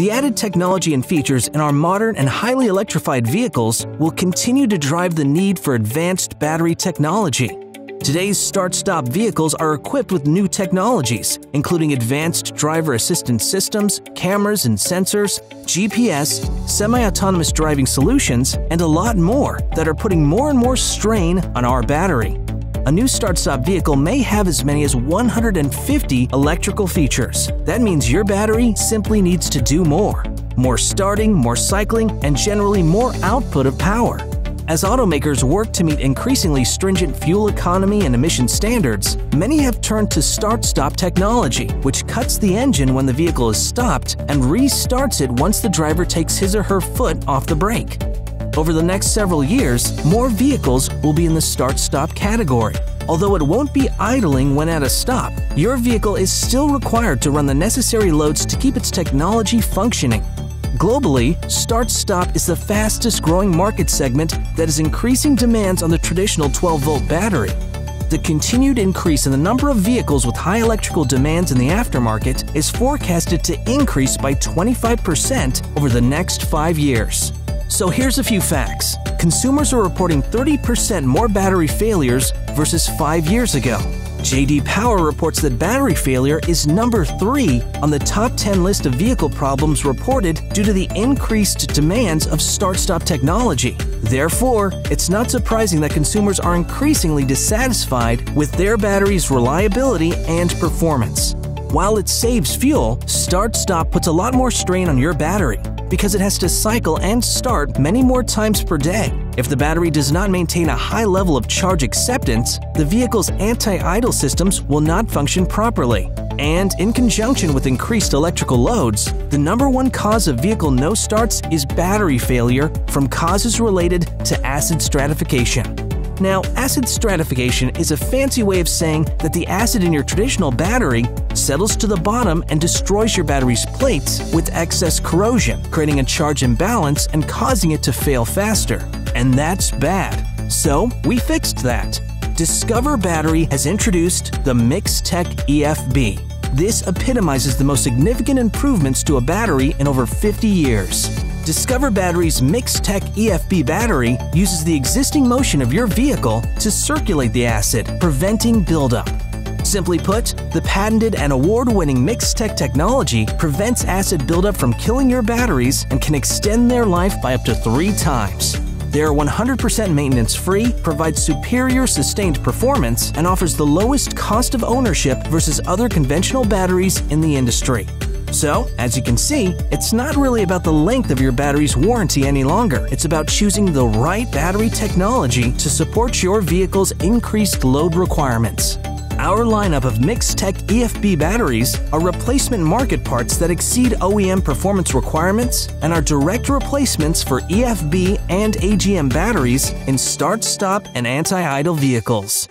The added technology and features in our modern and highly electrified vehicles will continue to drive the need for advanced battery technology. Today's start stop vehicles are equipped with new technologies, including advanced driver assistance systems, cameras and sensors, GPS, semi autonomous driving solutions, and a lot more that are putting more and more strain on our battery. A new start stop vehicle may have as many as 150 electrical features. That means your battery simply needs to do more. More starting, more cycling, and generally more output of power. As automakers work to meet increasingly stringent fuel economy and emission standards, many have turned to start-stop technology, which cuts the engine when the vehicle is stopped and restarts it once the driver takes his or her foot off the brake. Over the next several years, more vehicles will be in the start-stop category. Although it won't be idling when at a stop, your vehicle is still required to run the necessary loads to keep its technology functioning. Globally, start stop is the fastest growing market segment that is increasing demands on the traditional 12 volt battery. The continued increase in the number of vehicles with high electrical demands in the aftermarket is forecasted to increase by 25% over the next five years. So here's a few facts. Consumers are reporting 30% more battery failures versus five years ago. JD Power reports that battery failure is number three on the top 10 list of vehicle problems reported due to the increased demands of start stop technology. Therefore, it's not surprising that consumers are increasingly dissatisfied with their battery's reliability and performance. While it saves fuel, start stop puts a lot more strain on your battery because it has to cycle and start many more times per day. If the battery does not maintain a high level of charge acceptance, the vehicle's anti-idle systems will not function properly. And in conjunction with increased electrical loads, the number one cause of vehicle no starts is battery failure from causes related to acid stratification. Now, acid stratification is a fancy way of saying that the acid in your traditional battery settles to the bottom and destroys your battery's plates with excess corrosion, creating a charge imbalance and causing it to fail faster. And that's bad. So, we fixed that. Discover Battery has introduced the MIXTECH EFB. This epitomizes the most significant improvements to a battery in over 50 years. Discover Battery's MIXTECH EFB battery uses the existing motion of your vehicle to circulate the acid, preventing buildup. Simply put, the patented and award-winning MIXTECH technology prevents acid buildup from killing your batteries and can extend their life by up to three times. They are 100% maintenance free, provides superior sustained performance, and offers the lowest cost of ownership versus other conventional batteries in the industry. So, as you can see, it's not really about the length of your battery's warranty any longer. It's about choosing the right battery technology to support your vehicle's increased load requirements. Our lineup of MIXTECH EFB batteries are replacement market parts that exceed OEM performance requirements and are direct replacements for EFB and AGM batteries in start, stop, and anti idle vehicles.